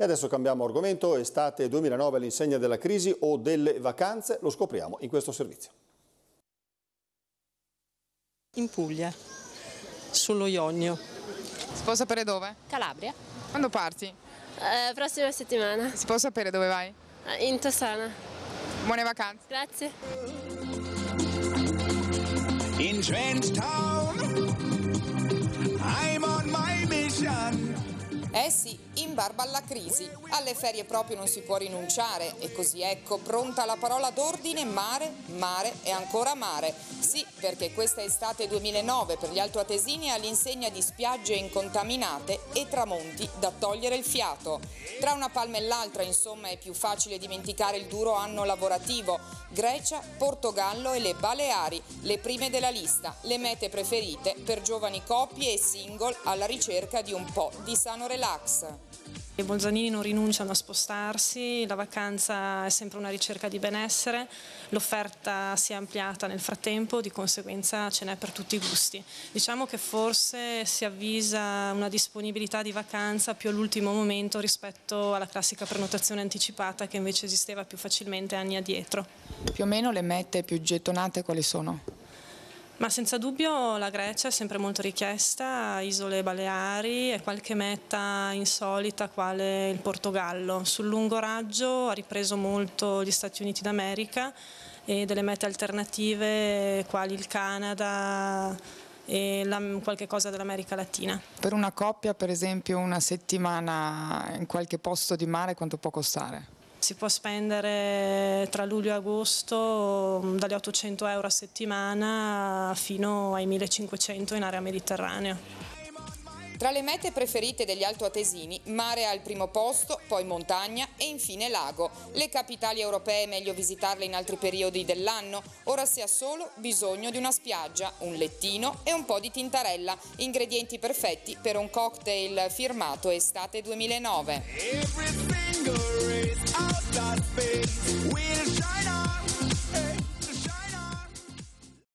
E adesso cambiamo argomento, estate 2009 all'insegna della crisi o delle vacanze, lo scopriamo in questo servizio. In Puglia, sullo Ionio. Si può sapere dove? Calabria. Quando parti? Eh, prossima settimana. Si può sapere dove vai? Eh, In Toscana. Buone vacanze. Grazie. In Trenchtown, Sì, in barba alla crisi. Alle ferie proprio non si può rinunciare e così ecco pronta la parola d'ordine mare, mare e ancora mare. Sì, perché questa estate 2009 per gli altoatesini è all'insegna di spiagge incontaminate e tramonti da togliere il fiato. Tra una palma e l'altra, insomma, è più facile dimenticare il duro anno lavorativo. Grecia, Portogallo e le Baleari, le prime della lista, le mete preferite per giovani coppie e single alla ricerca di un po' di sano relax. I bolzanini non rinunciano a spostarsi, la vacanza è sempre una ricerca di benessere, l'offerta si è ampliata nel frattempo, di conseguenza ce n'è per tutti i gusti. Diciamo che forse si avvisa una disponibilità di vacanza più all'ultimo momento rispetto alla classica prenotazione anticipata che invece esisteva più facilmente anni addietro. Più o meno le mete più gettonate quali sono? Ma senza dubbio la Grecia è sempre molto richiesta, isole Baleari e qualche meta insolita quale il Portogallo. Sul lungo raggio ha ripreso molto gli Stati Uniti d'America e delle mete alternative quali il Canada e la- qualche cosa dell'America Latina. Per una coppia, per esempio, una settimana in qualche posto di mare quanto può costare? Si può spendere tra luglio e agosto mm, dagli 800 euro a settimana fino ai 1500 in area mediterranea. Tra le mete preferite degli altoatesini, mare al primo posto, poi montagna e infine lago. Le capitali europee è meglio visitarle in altri periodi dell'anno. Ora si ha solo bisogno di una spiaggia, un lettino e un po' di tintarella, ingredienti perfetti per un cocktail firmato estate 2009. Every finger out that face. We'll